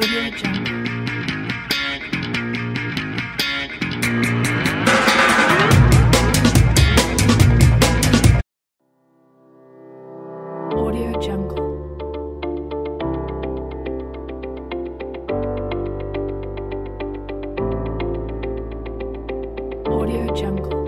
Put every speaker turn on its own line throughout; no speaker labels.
Audio Jungle.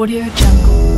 Audio Jungle.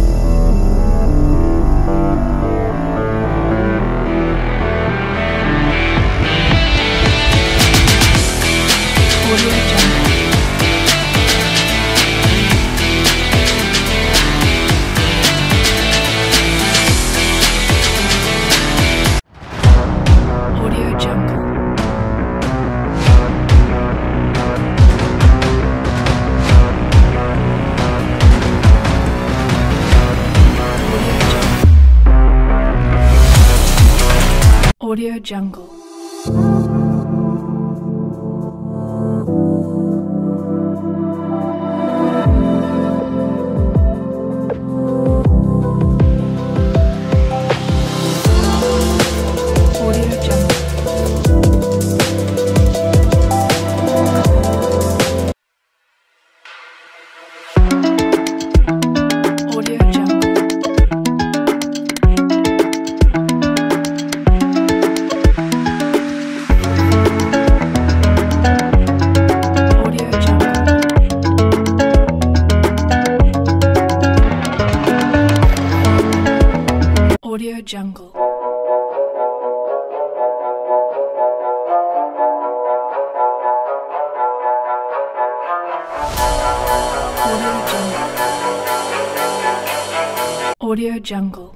Jungle. Audio Jungle.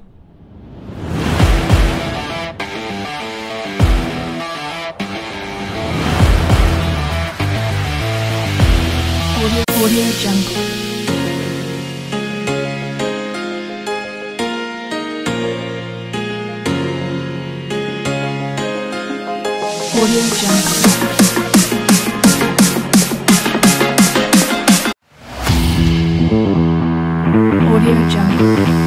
Audio, Audio Jungle. Audio Jungle. Audio Jungle.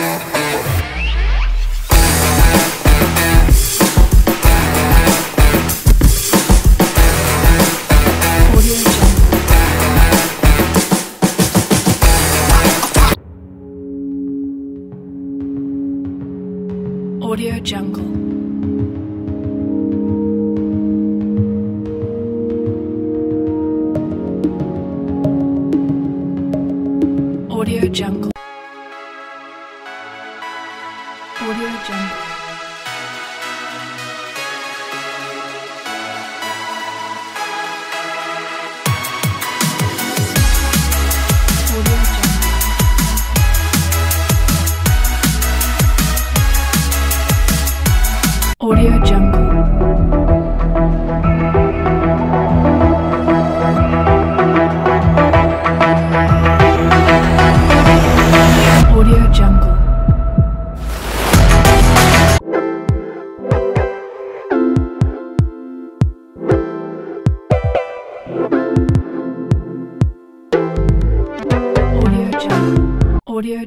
Audio Jungle.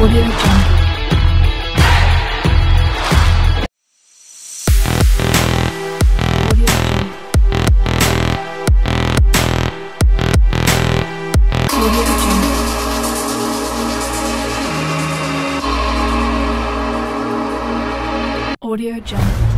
Audio Jungle. Audio Jungle.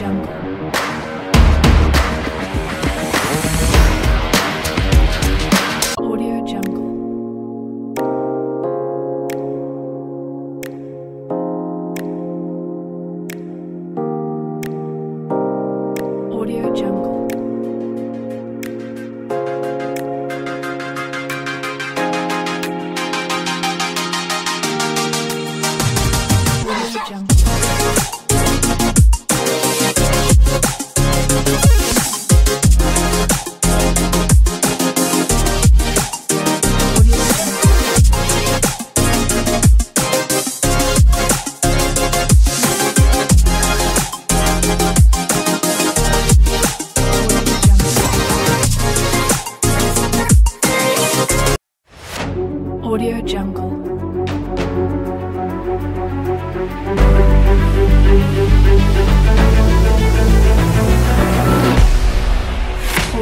Jungle.